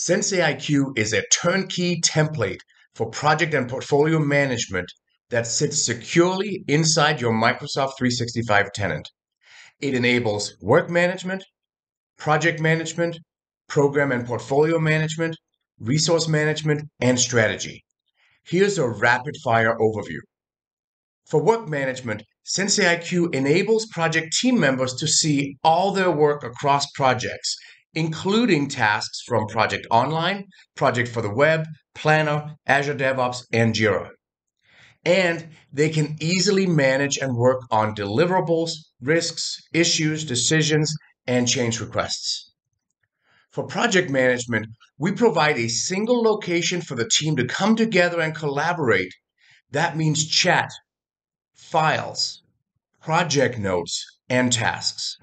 Sensei IQ is a turnkey template for project and portfolio management that sits securely inside your Microsoft 365 tenant. It enables work management, project management, program and portfolio management, resource management, and strategy. Here's a rapid fire overview. For work management, Sensei IQ enables project team members to see all their work across projects including tasks from Project Online, Project for the Web, Planner, Azure DevOps, and Jira. And they can easily manage and work on deliverables, risks, issues, decisions, and change requests. For project management, we provide a single location for the team to come together and collaborate. That means chat, files, project notes, and tasks.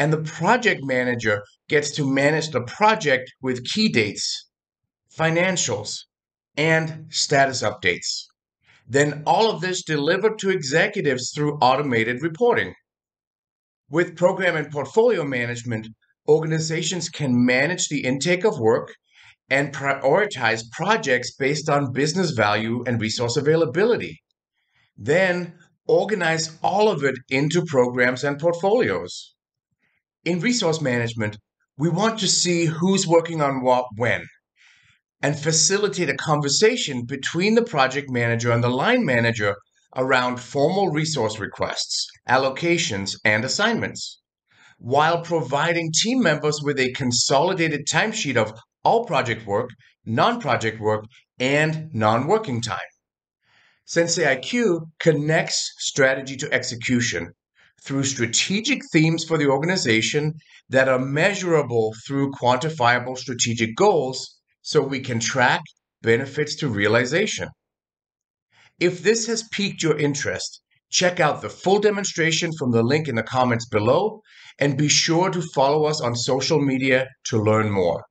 And the project manager gets to manage the project with key dates, financials, and status updates. Then all of this delivered to executives through automated reporting. With program and portfolio management, organizations can manage the intake of work and prioritize projects based on business value and resource availability. Then organize all of it into programs and portfolios. In resource management, we want to see who's working on what when and facilitate a conversation between the project manager and the line manager around formal resource requests, allocations, and assignments, while providing team members with a consolidated timesheet of all project work, non project work, and non working time. Sensei IQ connects strategy to execution through strategic themes for the organization that are measurable through quantifiable strategic goals so we can track benefits to realization. If this has piqued your interest, check out the full demonstration from the link in the comments below and be sure to follow us on social media to learn more.